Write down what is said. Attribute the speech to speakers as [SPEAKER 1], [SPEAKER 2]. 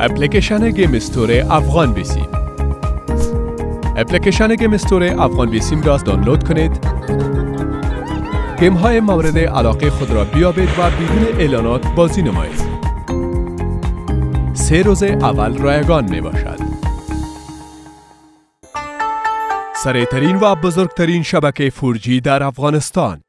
[SPEAKER 1] اپلیکیشن Game Store افغان بیسیم اپلیکیشن Game Store افغان بیسیم را دانلود کنید. game های مورد علاقه خود را بیابید و بدون اعلانات بازی نمایید. سه روز اول رایگان می باشد. سریعترین و بزرگترین شبکه 4G در افغانستان.